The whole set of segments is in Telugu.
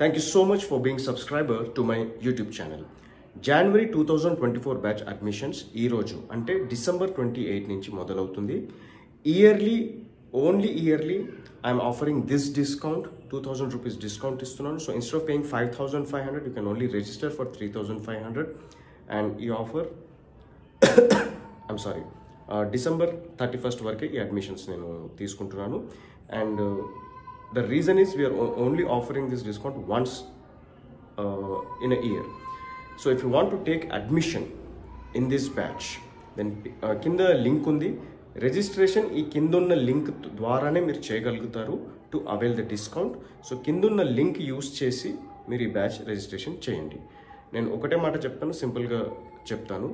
Thank you so much for being subscriber to my YouTube channel. January two thousand twenty four batch admissions ఈరోజు అంటే డిసెంబర్ ట్వంటీ ఎయిట్ నుంచి మొదలవుతుంది. Yearly only yearly I'm offering this discount two thousand rupees discount ఇస్తున్నాను. So instead of paying five thousand five hundred you can only register for three thousand five hundred and ఈ offer I'm sorry December thirty first వరకే ఈ అడ్మిషన్స్ నేను తీసుకుంటున్నాను. And the reason is we're only offering this discount once in a year so if you want to take admission in this batch then కింద లింక్ ఉంది. రిజిస్ట్రేషన్ ఈ కింద ఉన్న లింక్ ద్వారానే మీరు చేయగలుగుతారు to avail the discount so కింద ఉన్న లింక్ యూస్ చేసి మీరు ఈ బ్యాచ్ రిజిస్ట్రేషన్ చేయండి. నేను ఒకటే మాట చెప్తాను సింపుల్గా చెప్తాను.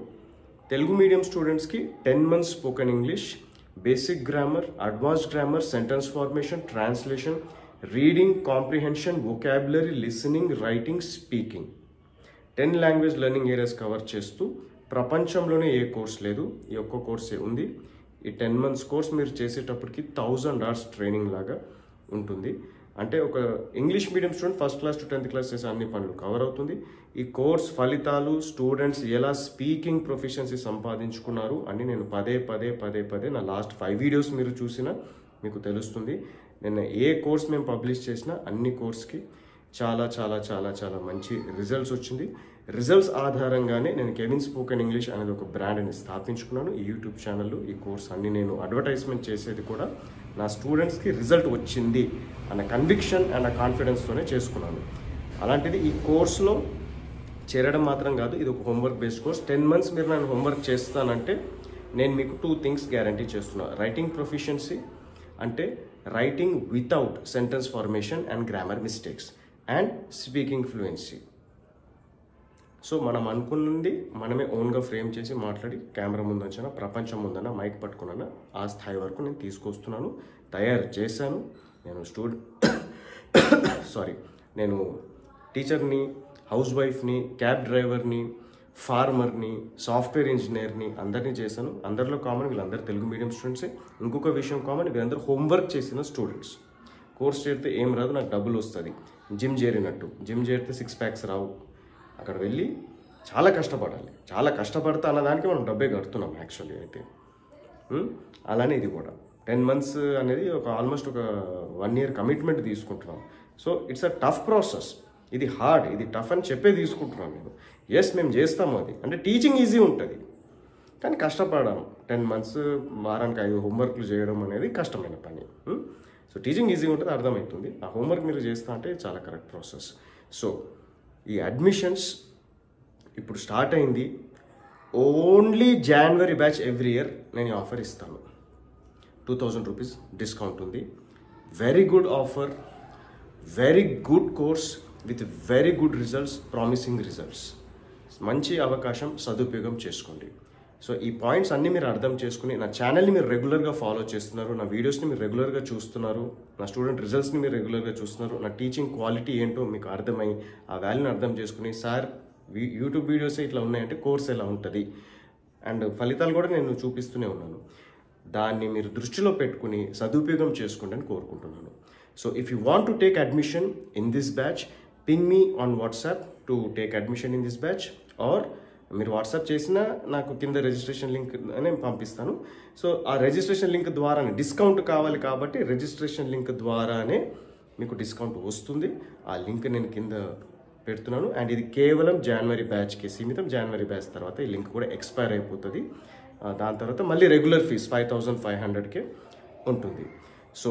తెలుగు మీడియం స్టూడెంట్స్కి ten months spoken English basic grammar advanced grammar sentence formation translation reading comprehension vocabulary listening writing speaking ten language learning areas cover చేస్తూ ప్రపంచంలోనే ఏ కోర్స్ లేదు ఈ ఒక్క కోర్సే ఉంది. ఈ టెన్ మంత్స్ కోర్స్ మీరు చేసేటప్పటికి థౌజండ్ అవర్స్ ట్రైనింగ్ లాగా ఉంటుంది. అంటే ఒక English medium student first class to tenth class చేసే అన్ని పనులు కవర్ అవుతుంది. ఈ కోర్స్ ఫలితాలు స్టూడెంట్స్ ఎలా స్పీకింగ్ ప్రొఫిషియన్సీ సంపాదించుకున్నారు అని నేను పదే పదే పదే పదే నా లాస్ట్ ఫైవ్ వీడియోస్ మీరు చూసినా మీకు తెలుస్తుంది. నేను ఏ కోర్స్ మేము పబ్లిష్ చేసినా అన్ని కోర్స్కి చాలా చాలా చాలా చాలా మంచి రిజల్ట్స్ వచ్చింది. రిజల్ట్స్ ఆధారంగానే నేను కెవిన్ స్పోకెన్ ఇంగ్లీష్ అనేది ఒక బ్రాండ్ని స్థాపించుకున్నాను. ఈ యూట్యూబ్ ఛానల్లో ఈ కోర్స్ అన్ని నేను అడ్వర్టైజ్మెంట్ చేసేది కూడా నా స్టూడెంట్స్కి రిజల్ట్ వచ్చింది అన్న కన్విక్షన్ అండ్ ఆ కాన్ఫిడెన్స్తోనే చేసుకున్నాను. అలాంటిది ఈ కోర్సులో చేరడం మాత్రం కాదు ఇది ఒక homework based course ten months మీరు నేను హోంవర్క్ చేస్తానంటే నేను మీకు టూ థింగ్స్ గ్యారంటీ చేస్తున్నాను రైటింగ్ ప్రొఫిషియన్సీ అంటే writing without sentence formation and grammar mistakes and speaking fluency so మనం అనుకున్నది మనమే ఓన్గా ఫ్రేమ్ చేసి మాట్లాడి కెమెరా ముందు ముందొచ్చిన ప్రపంచం ముందన మైక్ పట్టుకున్న ఆ స్థాయి వరకు నేను తీసుకొస్తున్నాను తయారు చేశాను. నేను స్టూడెంట్ సారీ నేను టీచర్ని హౌస్ వైఫ్ని క్యాబ్ డ్రైవర్ని ఫార్మర్ని సాఫ్ట్వేర్ ఇంజనీర్ని అందరినీ చేశాను. అందరిలో కామన్ వీళ్ళందరూ తెలుగు మీడియం స్టూడెంట్సే ఇంకొక విషయం కామన్ వీళ్ళందరూ హోంవర్క్ చేసిన స్టూడెంట్స్ కోర్స్ చేస్తే ఏం రాదు నాకు డబ్బులు వస్తుంది. జిమ్ చేరినట్టు. జిమ్ చేరితే సిక్స్ ప్యాక్స్ రావు. అక్కడ వెళ్ళి చాలా కష్టపడాలి. చాలా కష్టపడతా అన్నదానికి మనం డబ్బే కడుతున్నాం యాక్చువల్లీ అయితే. అలానే ఇది కూడా. టెన్ మంత్స్ అనేది ఒక ఆల్మోస్ట్ ఒక వన్ ఇయర్ కమిట్మెంట్ తీసుకుంటున్నాం. So it's a tough process ఇది హార్డ్ ఇది టఫ్ అని చెప్పే తీసుకుంటున్నాను నేను ఎస్ మేము చేస్తాము అది. అంటే టీచింగ్ ఈజీ ఉంటుంది. కానీ కష్టపడడం టెన్ మంత్స్ వారానికి ఐదు హోంవర్క్లు చేయడం అనేది కష్టమైన పని. సో టీచింగ్ ఈజీగా ఉంటుంది అర్థమవుతుంది. ఆ హోంవర్క్ మీరు చేస్తా అంటే చాలా కరెక్ట్ ప్రాసెస్ సో ఈ అడ్మిషన్స్ ఇప్పుడు స్టార్ట్ అయింది. Only January batch every year నేను ఈ ఆఫర్ ఇస్తాను. టూ థౌజండ్ రూపీస్ డిస్కౌంట్ ఉంది. Very good offer very good course with very good results promising results మంచి అవకాశం సదుపయోగం చేసుకోండి. సో ఈ పాయింట్స్ అన్నీ మీరు అర్థం చేసుకుని నా ఛానల్ని మీరు రెగ్యులర్గా ఫాలో చేస్తున్నారు నా వీడియోస్ని మీరు రెగ్యులర్గా చూస్తున్నారు నా స్టూడెంట్ రిజల్ట్స్ని మీరు రెగ్యులర్గా చూస్తున్నారు నా టీచింగ్ క్వాలిటీ ఏంటో మీకు అర్థమై ఆ వాల్యూని అర్థం చేసుకుని సార్ వీ- యూట్యూబ్ వీడియోస్ ఇట్లా ఉన్నాయంటే కోర్స్ ఎలా ఉంటుంది? అండ్ ఫలితాలు కూడా నేను చూపిస్తూనే ఉన్నాను. దాన్ని మీరు దృష్టిలో పెట్టుకుని సదుపయోగం చేసుకోండి అని కోరుకుంటున్నాను. So if you want to take admission in this batch ping me on WhatsApp to take admission in this batch or మీరు వాట్సాప్ చేసినా నాకు కింద రిజిస్ట్రేషన్ లింక్ నేను పంపిస్తాను. సో ఆ రిజిస్ట్రేషన్ లింక్ ద్వారానే డిస్కౌంట్ కావాలి కాబట్టి రిజిస్ట్రేషన్ లింక్ ద్వారానే మీకు డిస్కౌంట్ వస్తుంది. ఆ లింక్ నేను కింద పెడుతున్నాను. అండ్ ఇది కేవలం జనవరి బ్యాచ్కి సీమితం. జనవరి బ్యాచ్ తర్వాత ఈ లింక్ కూడా ఎక్స్పైర్ అయిపోతుంది. దాని తర్వాత మళ్ళీ regular fees five thousand five హండ్రెడ్కే ఉంటుంది. So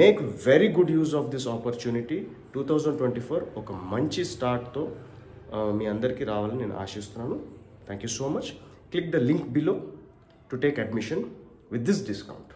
make very good use of this opportunity two thousand twenty four ఒక మంచి స్టార్ట్తో మీ అందరికీ రావాలని నేను ఆశిస్తున్నాను. Thank you so much click the link below to take admission with this discount